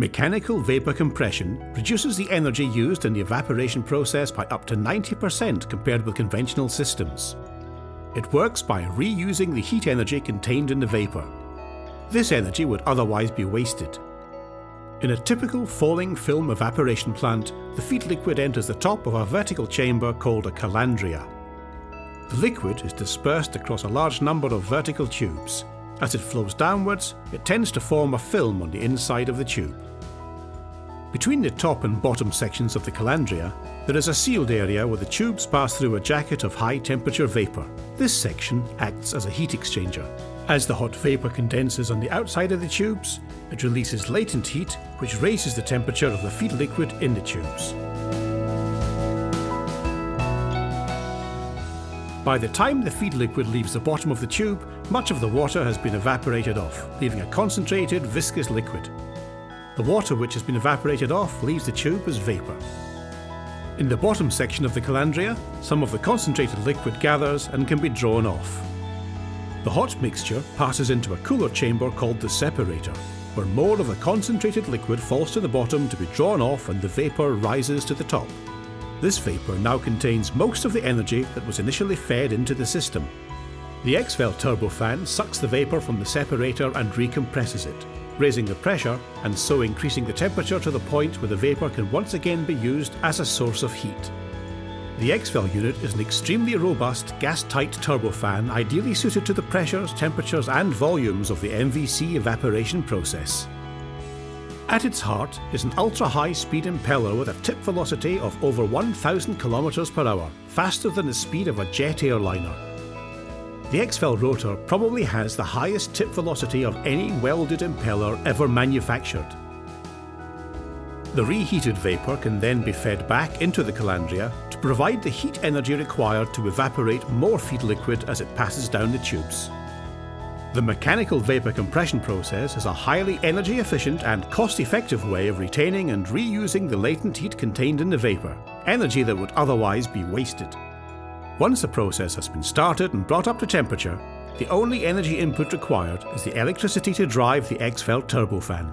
Mechanical vapor compression reduces the energy used in the evaporation process by up to 90% compared with conventional systems. It works by reusing the heat energy contained in the vapor. This energy would otherwise be wasted. In a typical falling film evaporation plant, the feed liquid enters the top of a vertical chamber called a calandria. The liquid is dispersed across a large number of vertical tubes. As it flows downwards, it tends to form a film on the inside of the tube. Between the top and bottom sections of the calandria, there is a sealed area where the tubes pass through a jacket of high temperature vapour. This section acts as a heat exchanger. As the hot vapour condenses on the outside of the tubes, it releases latent heat which raises the temperature of the feed liquid in the tubes. By the time the feed liquid leaves the bottom of the tube, much of the water has been evaporated off, leaving a concentrated, viscous liquid. The water which has been evaporated off leaves the tube as vapour. In the bottom section of the calandria, some of the concentrated liquid gathers and can be drawn off. The hot mixture passes into a cooler chamber called the separator, where more of the concentrated liquid falls to the bottom to be drawn off and the vapour rises to the top. This vapour now contains most of the energy that was initially fed into the system. The ExVel turbofan sucks the vapour from the separator and recompresses it, raising the pressure and so increasing the temperature to the point where the vapour can once again be used as a source of heat. The ExVel unit is an extremely robust, gas-tight turbofan ideally suited to the pressures, temperatures and volumes of the MVC evaporation process. At its heart is an ultra-high speed impeller with a tip velocity of over 1000 km per hour, faster than the speed of a jet airliner. The ExVel rotor probably has the highest tip velocity of any welded impeller ever manufactured. The reheated vapour can then be fed back into the calandria to provide the heat energy required to evaporate more feed liquid as it passes down the tubes. The mechanical vapor compression process is a highly energy efficient and cost effective way of retaining and reusing the latent heat contained in the vapor, energy that would otherwise be wasted. Once the process has been started and brought up to temperature, the only energy input required is the electricity to drive the ExVel turbofan.